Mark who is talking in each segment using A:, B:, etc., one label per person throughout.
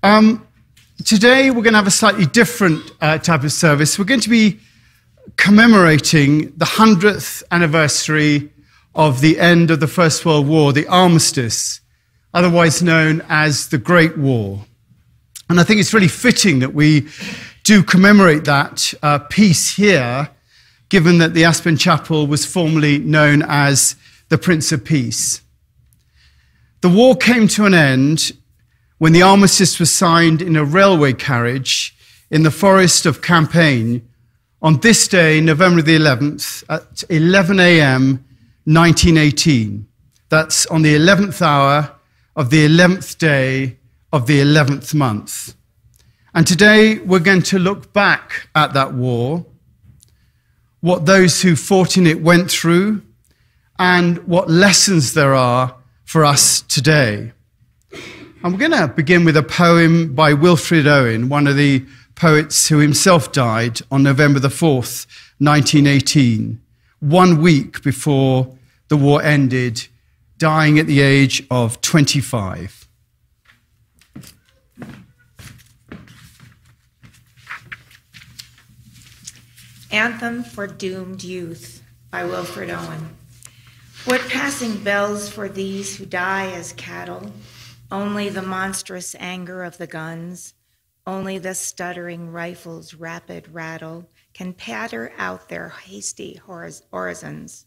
A: Um, today, we're going to have a slightly different uh, type of service. We're going to be commemorating the 100th anniversary of the end of the First World War, the armistice, otherwise known as the Great War. And I think it's really fitting that we do commemorate that uh, peace here, given that the Aspen Chapel was formerly known as the Prince of Peace. The war came to an end when the armistice was signed in a railway carriage in the forest of Compiègne on this day, November the 11th, at 11 a.m., 1918. That's on the 11th hour of the 11th day of the 11th month. And today we're going to look back at that war, what those who fought in it went through, and what lessons there are for us today. I'm going to begin with a poem by Wilfred Owen, one of the poets who himself died on November the 4th, 1918, one week before the war ended, dying at the age of 25.
B: Anthem for Doomed Youth by Wilfred Owen. What passing bells for these who die as cattle? Only the monstrous anger of the guns, only the stuttering rifle's rapid rattle can patter out their hasty orisons.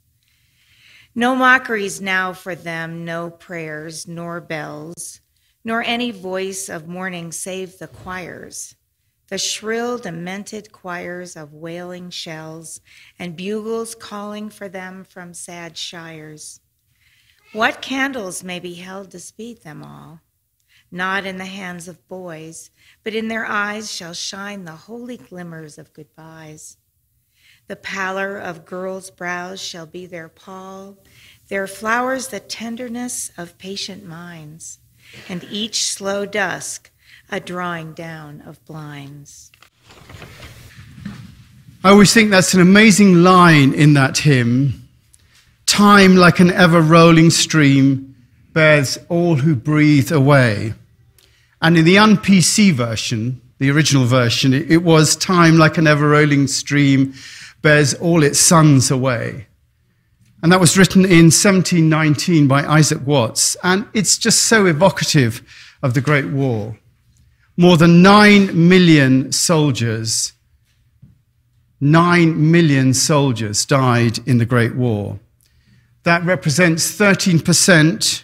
B: No mockeries now for them, no prayers nor bells, nor any voice of mourning save the choirs, the shrill, demented choirs of wailing shells and bugles calling for them from sad shires. What candles may be held to speed them all? not in the hands of boys, but in their eyes shall shine the holy glimmers of goodbyes. The pallor of girls' brows shall be their pall, their flowers the tenderness of patient minds, and each slow dusk a drawing down of blinds.
A: I always think that's an amazing line in that hymn. Time, like an ever rolling stream, bears all who breathe away. And in the un-PC version, the original version, it, was time like an ever rolling stream bears all its sons away. And that was written in 1719 by Isaac Watts. And it's just so evocative of the Great War. More than nine million soldiers, nine million soldiers died in the Great War. That represents 13%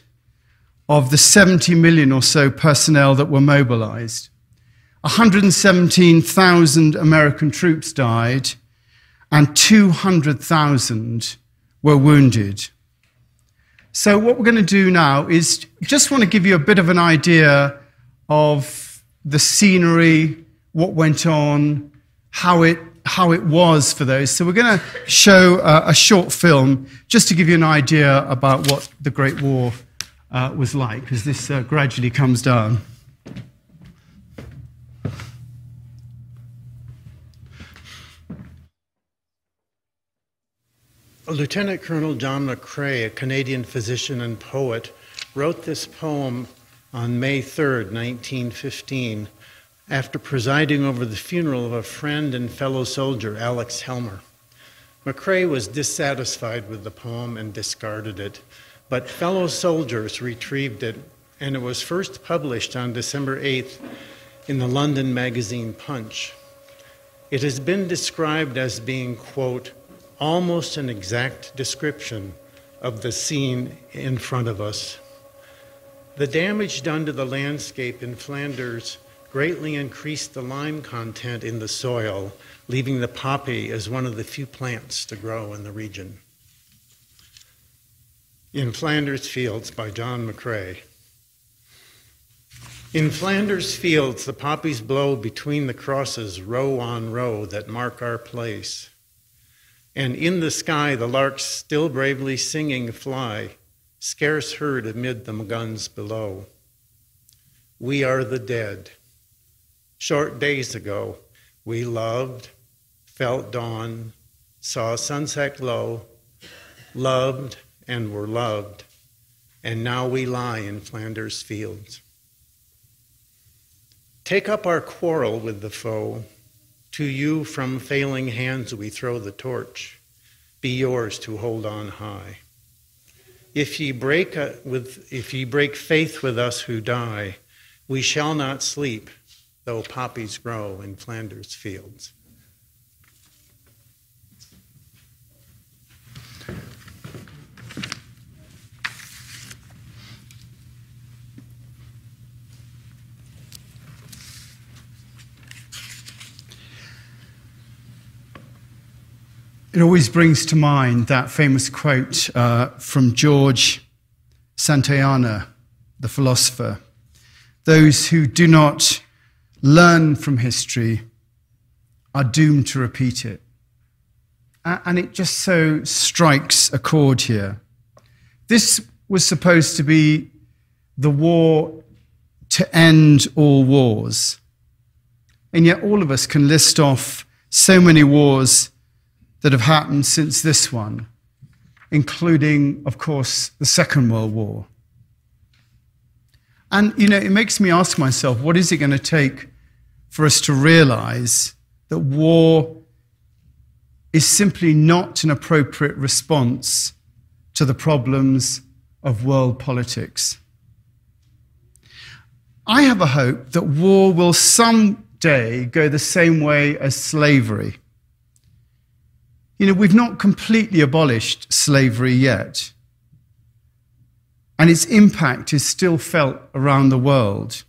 A: of the 70 million or so personnel that were mobilized. 117,000 American troops died, and 200,000 were wounded. So, what we're going to do now is just want to give you a bit of an idea of the scenery, what went on, how it, how it was for those. So, we're going to show a, a short film just to give you an idea about what the Great War uh, was like as this uh, gradually comes down.
C: Lieutenant Colonel John McCrae, a Canadian physician and poet, wrote this poem on May 3rd, 1915, after presiding over the funeral of a friend and fellow soldier, Alex Helmer. McCrae was dissatisfied with the poem and discarded it. But fellow soldiers retrieved it, and it was first published on December 8th in the London magazine Punch. It has been described as being, quote, almost an exact description of the scene in front of us. The damage done to the landscape in Flanders greatly increased the lime content in the soil, leaving the poppy as one of the few plants to grow in the region in Flanders Fields by John McCrae. In Flanders Fields, the poppies blow between the crosses, row on row, that mark our place. And in the sky, the larks still bravely singing fly, scarce heard amid the guns below. We are the dead. Short days ago, we loved, felt dawn, saw sunset glow, loved, and were loved, and now we lie in Flanders fields. Take up our quarrel with the foe. To you from failing hands we throw the torch. Be yours to hold on high. If ye break uh, with if ye break faith with us who die, we shall not sleep, though poppies grow in Flanders fields.
A: It always brings to mind that famous quote uh, from George Santayana, the philosopher Those who do not learn from history are doomed to repeat it. And it just so strikes a chord here. This was supposed to be the war to end all wars. And yet, all of us can list off so many wars that have happened since this one, including, of course, the Second World War. And, you know, it makes me ask myself what is it going to take for us to realize that war is simply not an appropriate response to the problems of world politics? I have a hope that war will someday go the same way as slavery. You know, we've not completely abolished slavery yet, and its impact is still felt around the world.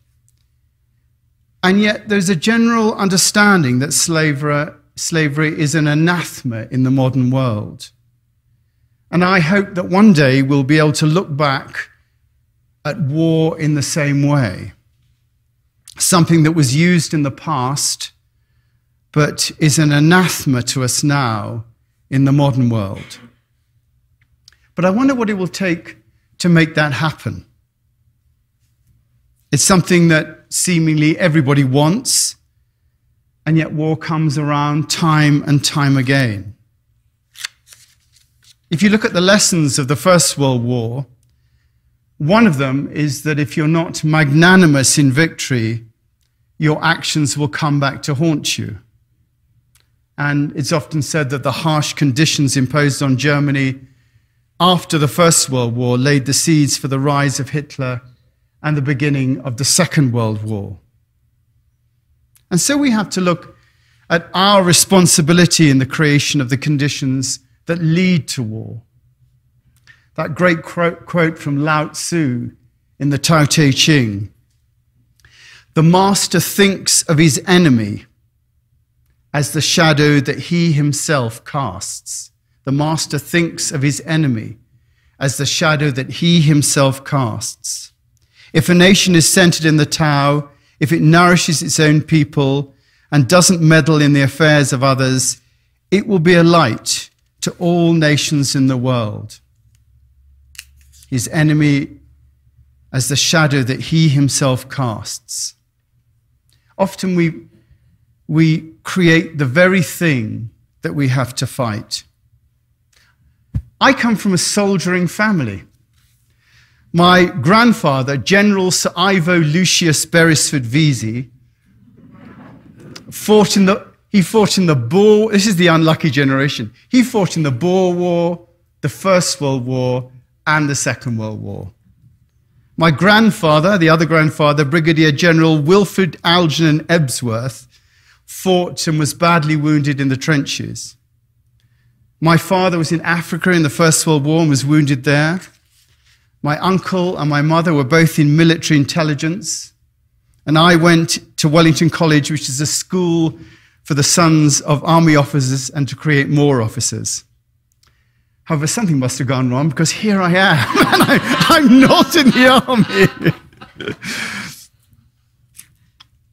A: And yet, there's a general understanding that slavery, slavery is an anathema in the modern world. And I hope that one day we'll be able to look back at war in the same way. Something that was used in the past, but is an anathema to us now in the modern world. But I wonder what it will take to make that happen. It's something that seemingly everybody wants, and yet war comes around time and time again. If you look at the lessons of the First World War, one of them is that if you're not magnanimous in victory, your actions will come back to haunt you. And it's often said that the harsh conditions imposed on Germany after the First World War laid the seeds for the rise of Hitler and the beginning of the Second World War. And so we have to look at our responsibility in the creation of the conditions that lead to war. That great quote from Lao Tzu in the Tao Te Ching The master thinks of his enemy as the shadow that he himself casts. The master thinks of his enemy as the shadow that he himself casts. If a nation is centered in the Tao, if it nourishes its own people and doesn't meddle in the affairs of others, it will be a light to all nations in the world. His enemy as the shadow that he himself casts. Often we we create the very thing that we have to fight. I come from a soldiering family. My grandfather, General Sir Ivo Lucius Beresford Vesey, fought in the, he fought in the Boer, this is the unlucky generation. He fought in the Boer War, the First World War, and the Second World War. My grandfather, the other grandfather, Brigadier General Wilfred Algernon Ebsworth, fought and was badly wounded in the trenches. My father was in Africa in the First World War and was wounded there. My uncle and my mother were both in military intelligence. And I went to Wellington College, which is a school for the sons of army officers and to create more officers. However, something must have gone wrong because here I am, and I, am not in the army.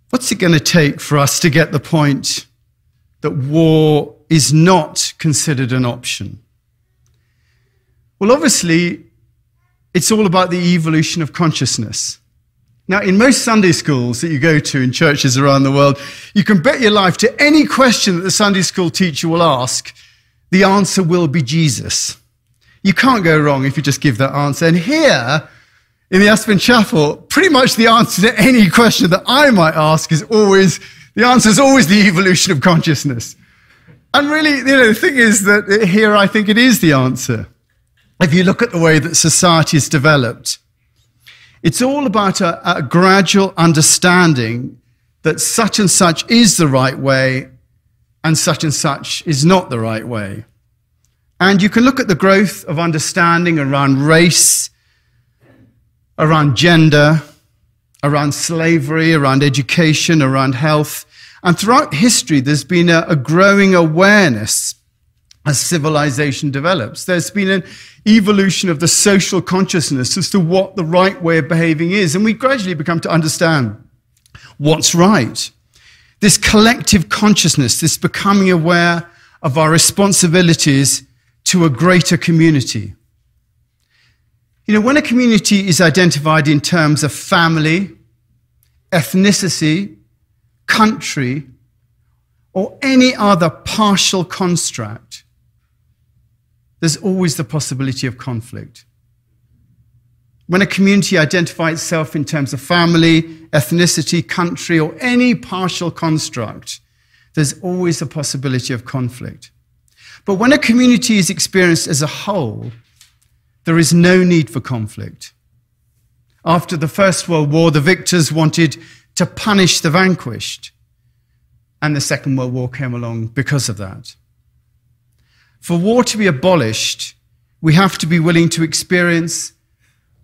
A: What's it going to take for us to get the point that war is not considered an option? Well, obviously, it's all about the evolution of consciousness. Now, in most Sunday schools that you go to in churches around the world, you can bet your life to any question that the Sunday school teacher will ask, the answer will be Jesus. You can't go wrong if you just give that answer. And here, in the Aspen Chapel, pretty much the answer to any question that I might ask is always the answer is always the evolution of consciousness. And really, you know, the thing is that here I think it is the answer. If you look at the way that society has developed, it's all about a, a gradual understanding that such and such is the right way and such and such is not the right way. And you can look at the growth of understanding around race, around gender, around slavery, around education, around health. And throughout history, there's been a, a growing awareness as civilization develops. There's been an evolution of the social consciousness as to what the right way of behaving is. And we gradually become to understand what's right. This collective consciousness, this becoming aware of our responsibilities to a greater community. You know, when a community is identified in terms of family, ethnicity, country, or any other partial construct, there's always the possibility of conflict. When a community identifies itself in terms of family, ethnicity, country, or any partial construct, there's always a possibility of conflict. But when a community is experienced as a whole, there is no need for conflict. After the First World War, the victors wanted to punish the vanquished. And the Second World War came along because of that. For war to be abolished, we have to be willing to experience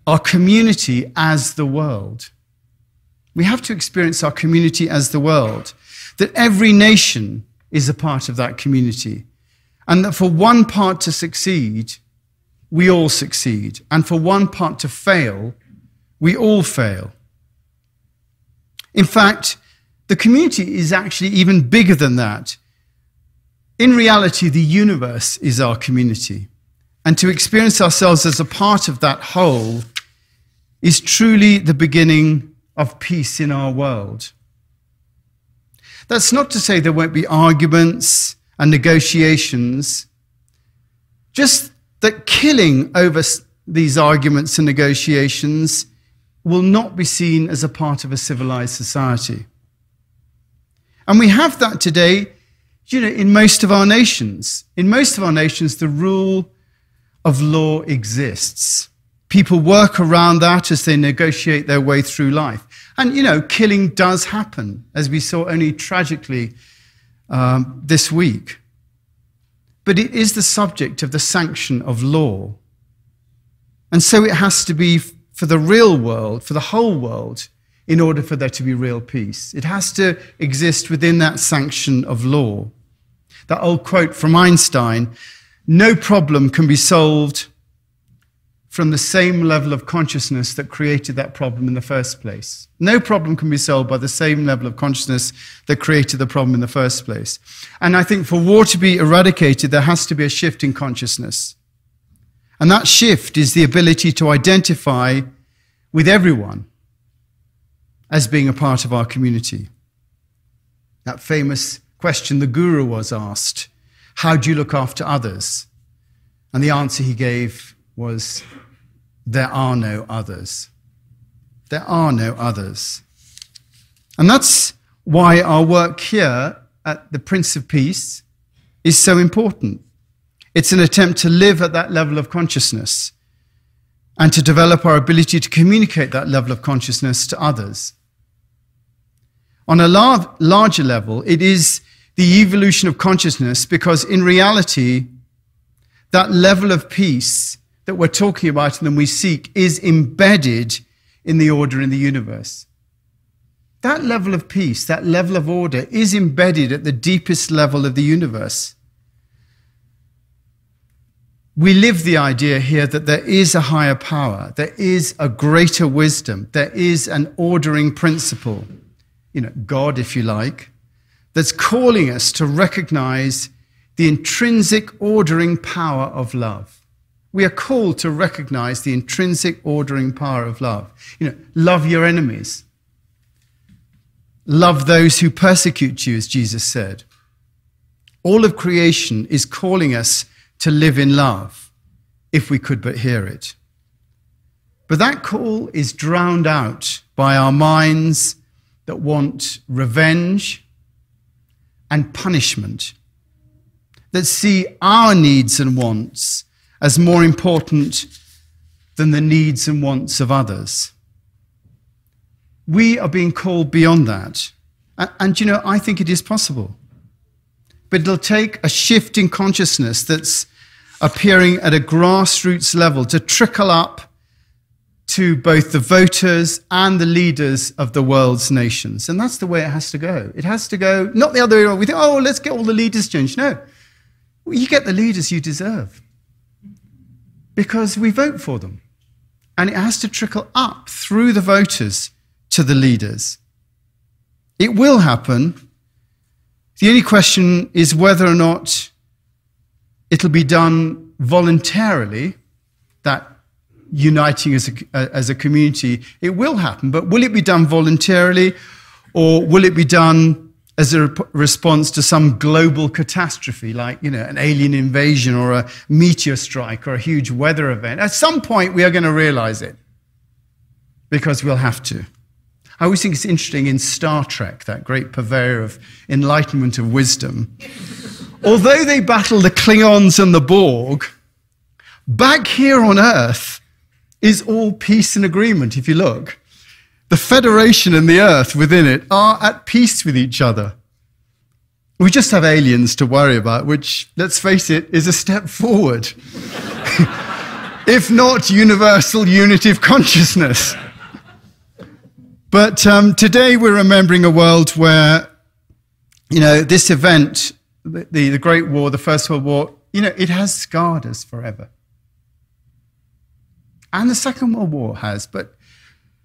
A: our community as the world. We have to experience our community as the world, that every nation is a part of that community, and that for one part to succeed, we all succeed, and for one part to fail, we all fail. In fact, the community is actually even bigger than that. In reality, the universe is our community. And to experience ourselves as a part of that whole is truly the beginning of peace in our world. That's not to say there won't be arguments and negotiations, just that killing over these arguments and negotiations will not be seen as a part of a civilized society. And we have that today, you know, in most of our nations. In most of our nations, the rule of law exists. People work around that as they negotiate their way through life. And, you know, killing does happen, as we saw only tragically um, this week. But it is the subject of the sanction of law. And so it has to be for the real world, for the whole world, in order for there to be real peace. It has to exist within that sanction of law. That old quote from Einstein no problem can be solved from the same level of consciousness that created that problem in the first place. No problem can be solved by the same level of consciousness that created the problem in the first place. And I think for war to be eradicated, there has to be a shift in consciousness. And that shift is the ability to identify with everyone as being a part of our community. That famous question the guru was asked How do you look after others? And the answer he gave was, There are no others. There are no others. And that's why our work here at the Prince of Peace is so important. It's an attempt to live at that level of consciousness and to develop our ability to communicate that level of consciousness to others. On a lar- larger level, it is the evolution of consciousness because in reality, that level of peace that we're talking about and that we seek is embedded in the order in the universe. That level of peace, that level of order is embedded at the deepest level of the universe we live the idea here that there is a higher power, there is a greater wisdom, there is an ordering principle, you know, God, if you like, that's calling us to recognize the intrinsic ordering power of love. We are called to recognize the intrinsic ordering power of love. You know, love your enemies. Love those who persecute you, as Jesus said. All of creation is calling us to live in love, if we could but hear it. But that call is drowned out by our minds that want revenge and punishment, that see our needs and wants as more important than the needs and wants of others. We are being called beyond that. And, you know, I think it is possible. But it'll take a shift in consciousness that's appearing at a grassroots level to trickle up to both the voters and the leaders of the world's nations. And that's the way it has to go. It has to go, not the other way around. We think, oh, let's get all the leaders changed. No, you get the leaders you deserve because we vote for them. And it has to trickle up through the voters to the leaders. It will happen. The only question is whether or not it'll be done voluntarily, that uniting as a, as a community. It will happen, but will it be done voluntarily or will it be done as a response to some global catastrophe like you know an alien invasion or a meteor strike or a huge weather event at some point we are going to realize it because we'll have to i always think it's interesting in star trek that great purveyor of enlightenment of wisdom although they battle the klingons and the borg back here on earth is all peace and agreement if you look the Federation and the Earth within it are at peace with each other. We just have aliens to worry about, which, let's face it, is a step forward. if not universal unity of consciousness. But um, today we're remembering a world where, you know, this event, the, the Great War, the First World War, you know, it has scarred us forever. And the Second World War has, but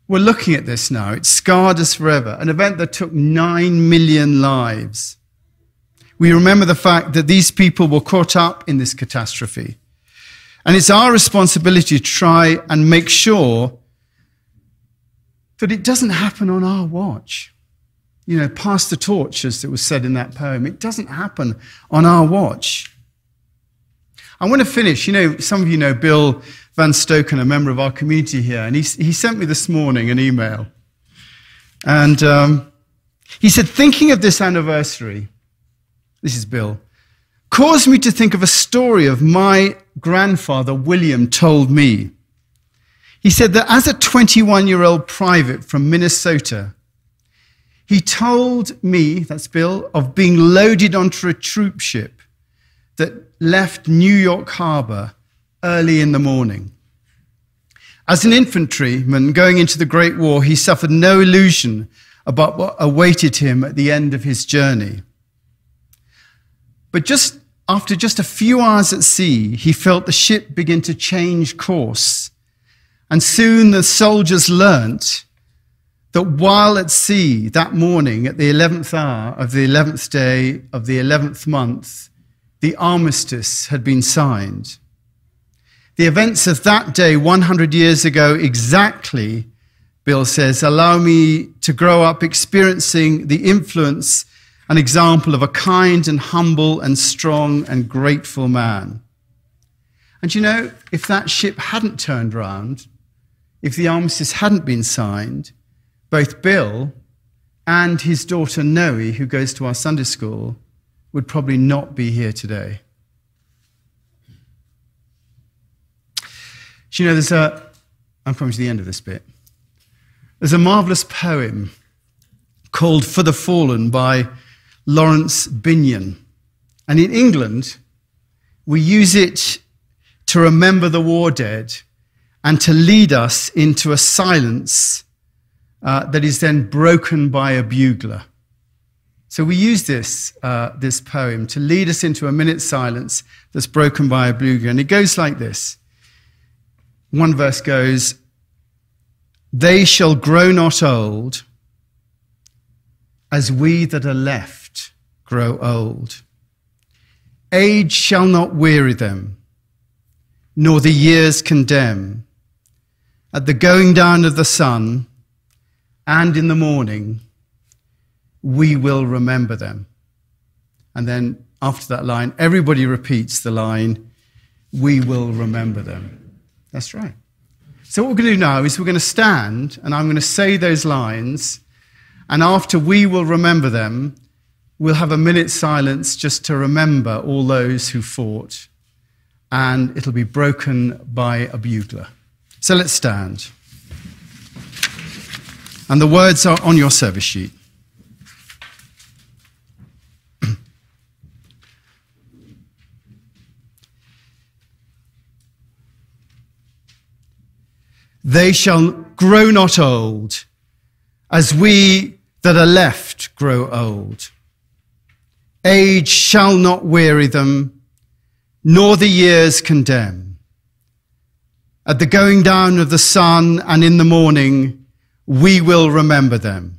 A: we're looking at this now. It scarred us forever. An event that took nine million lives. We remember the fact that these people were caught up in this catastrophe. And it's our responsibility to try and make sure that it doesn't happen on our watch. You know, pass the torch, as it was said in that poem. It doesn't happen on our watch. I want to finish. You know, some of you know Bill Van Stoken, a member of our community here, and he, he sent me this morning an email. And um, he said, thinking of this anniversary, this is Bill, caused me to think of a story of my grandfather, William, told me. He said that as a 21 year old private from Minnesota, he told me, that's Bill, of being loaded onto a troop ship that left New York Harbor early in the morning. As an infantryman going into the Great War, he suffered no illusion about what awaited him at the end of his journey. But just after just a few hours at sea, he felt the ship begin to change course. And soon the soldiers learnt that while at sea that morning at the 11th hour of the 11th day of the 11th month, the armistice had been signed. The events of that day, 100 years ago exactly, Bill says, allow me to grow up experiencing the influence and example of a kind and humble and strong and grateful man. And you know, if that ship hadn't turned around, if the armistice hadn't been signed, both Bill and his daughter Noe, who goes to our Sunday school, would probably not be here today. Do you know, there's a, I'm coming to the end of this bit. There's a marvelous poem called For the Fallen by Laurence Binyon. And in England, we use it to remember the war dead and to lead us into a silence uh, that is then broken by a bugler. So we use this, uh, this poem to lead us into a minute's silence that's broken by a bugler. And it goes like this one verse goes, They shall grow not old as we that are left grow old. Age shall not weary them, nor the years condemn. At the going down of the sun and in the morning, we will remember them. And then after that line, everybody repeats the line, we will remember them. That's right. So, what we're going to do now is we're going to stand and I'm going to say those lines. And after we will remember them, we'll have a minute's silence just to remember all those who fought. And it'll be broken by a bugler. So, let's stand. And the words are on your service sheet. they shall grow not old, as we that are left grow old. Age shall not weary them, nor the years condemn. At the going down of the sun and in the morning, we will remember them.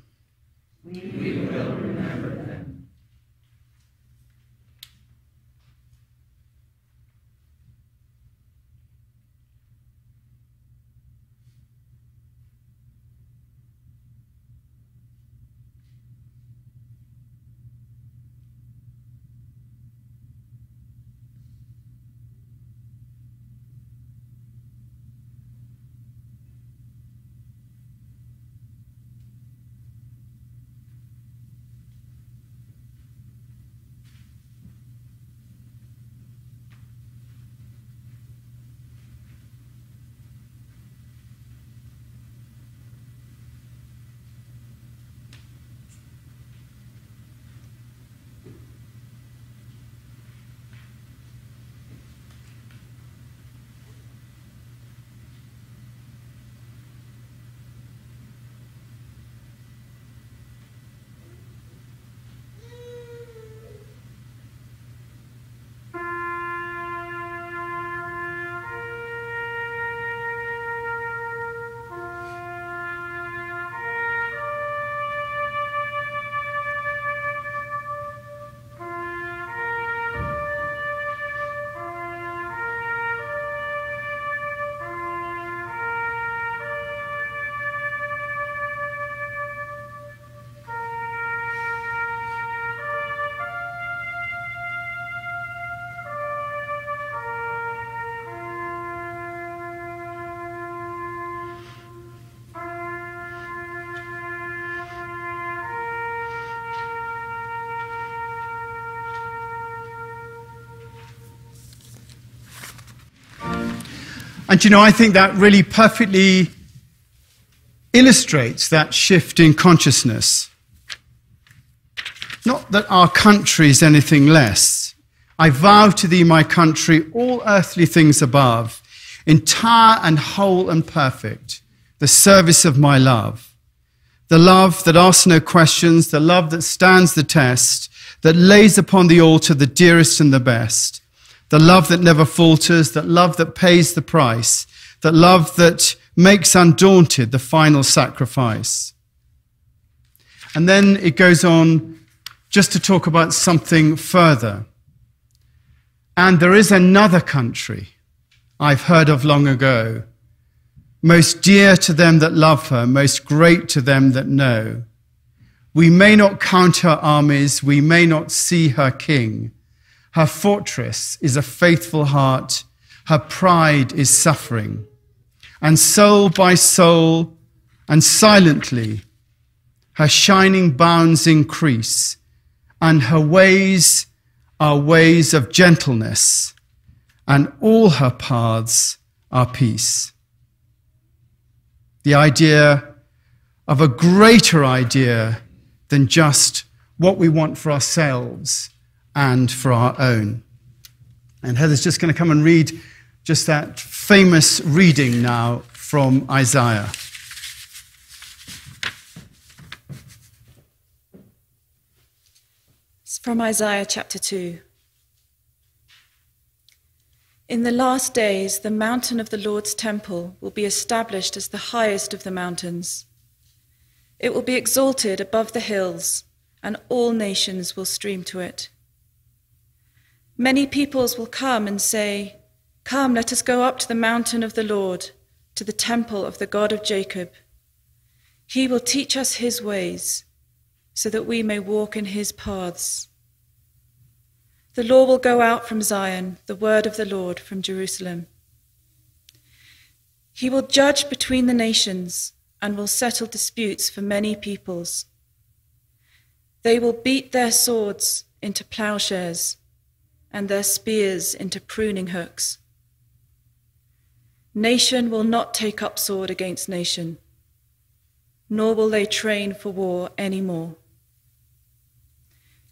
A: And you know, I think that really perfectly illustrates that shift in consciousness. Not that our country is anything less. I vow to thee, my country, all earthly things above, entire and whole and perfect, the service of my love. The love that asks no questions, the love that stands the test, that lays upon the altar the dearest and the best the love that never falters, that love that pays the price, that love that makes undaunted the final sacrifice. And then it goes on just to talk about something further. And there is another country I've heard of long ago, most dear to them that love her, most great to them that know. We may not count her armies, we may not see her king her fortress is a faithful heart. Her pride is suffering. And soul by soul and silently, her shining bounds increase, and her ways are ways of gentleness, and all her paths are peace. The idea of a greater idea than just what we want for ourselves and for our own. And Heather's just going to come and read just that famous reading now from Isaiah.
D: It's from Isaiah chapter 2. In the last days, the mountain of the Lord's temple will be established as the highest of the mountains. It will be exalted above the hills, and all nations will stream to it. Many peoples will come and say, Come, let us go up to the mountain of the Lord, to the temple of the God of Jacob. He will teach us his ways, so that we may walk in his paths. The law will go out from Zion, the word of the Lord from Jerusalem. He will judge between the nations and will settle disputes for many peoples. They will beat their swords into plowshares and their spears into pruning hooks. Nation will not take up sword against nation, nor will they train for war any more.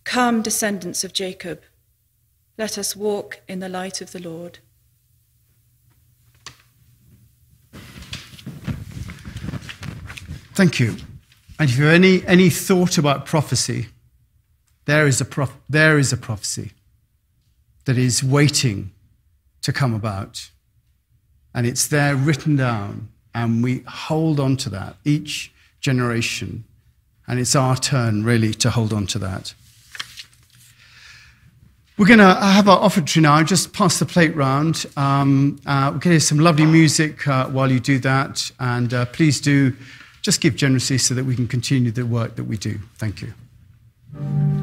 D: Come, descendants of Jacob, let us walk in the light of the Lord.
A: Thank you. And if you have any, any thought about prophecy, there is, a prof- there is a prophecy that is waiting to come about. And it's there written down, and we hold on to that each generation. And it's our turn, really, to hold on to that. We're going to have our offertory now. Just pass the plate round. Um, uh, we're going to hear some lovely music uh, while you do that. And uh, please do just give generously so that we can continue the work that we do. Thank you.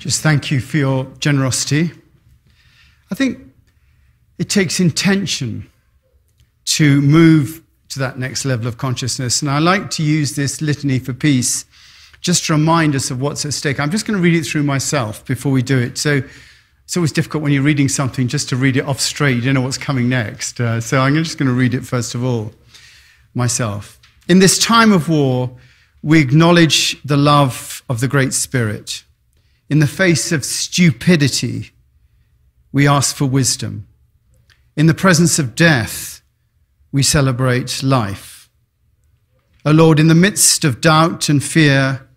A: Just thank you for your generosity. I think it takes intention to move to that next level of consciousness. And I like to use this litany for peace just to remind us of what's at stake. I'm just going to read it through myself before we do it. So it's always difficult when you're reading something just to read it off straight. You don't know what's coming next. Uh, so I'm just going to read it first of all myself. In this time of war, we acknowledge the love of the Great Spirit in the face of stupidity, we ask for wisdom. In the presence of death, we celebrate life. O Lord, in the midst of doubt and fear,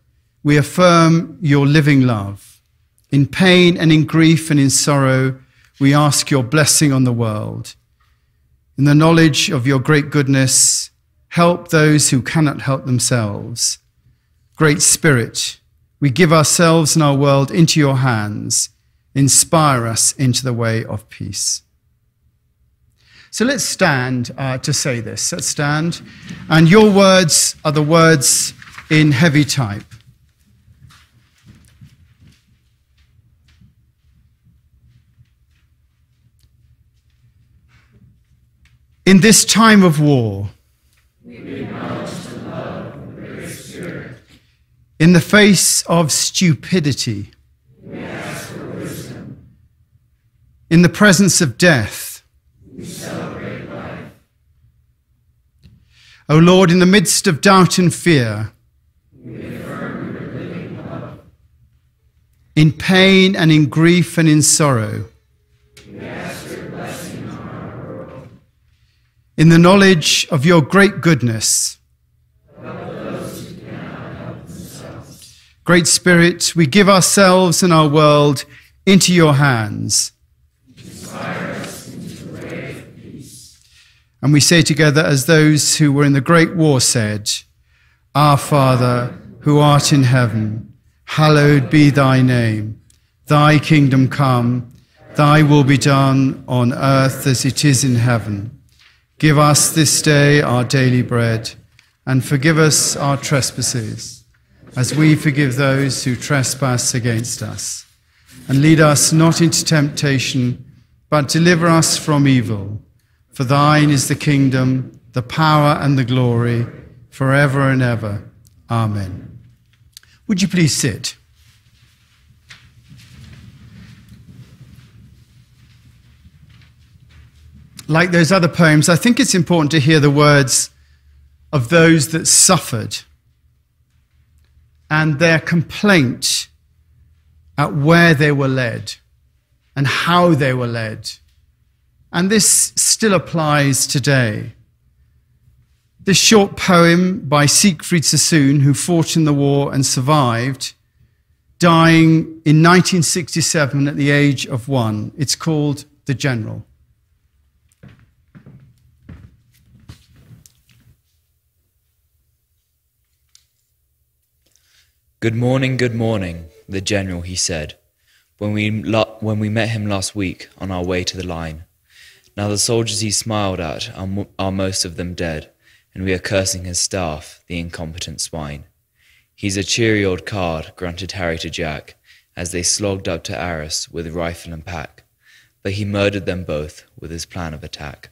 A: we affirm your living love. In pain and in grief and in sorrow, we ask your blessing on the world. In the knowledge of your great goodness, help those who cannot help themselves. Great Spirit, we give ourselves and our world into your hands. Inspire us into the way of peace. So let's stand uh, to say this. Let's stand. And your words are the words in heavy type. In this time of war, in the face of stupidity, in the presence of death, O Lord, in the midst of doubt and fear, in pain and in grief and in sorrow, in the knowledge of your great goodness. Great Spirit, we give ourselves and our world into your hands. And we say together, as those who were in the great war said, Our Father, who art in heaven, hallowed be thy name. Thy kingdom come, thy will be done on earth as it is in heaven. Give us this day our daily bread, and forgive us our trespasses, as we forgive those who trespass against us. And lead us not into temptation, but deliver us from evil. For thine is the kingdom, the power, and the glory, forever and ever. Amen. Would you please sit? like those other poems, I think it's important to hear the words of those that suffered and their complaint at where they were led and how they were led. And this still applies today. This short poem by Siegfried Sassoon, who fought in the war and survived, dying in 1967 at the age of one. It's called The General.
E: Good morning, good morning, the general, he said, when we, when we met him last week on our way to the line. Now the soldiers he smiled at are, are most of them dead, and we are cursing his staff, the incompetent swine. He's a cheery old card, grunted Harry to Jack, as they slogged up to Arras with rifle and pack, but he murdered them both with his plan of attack.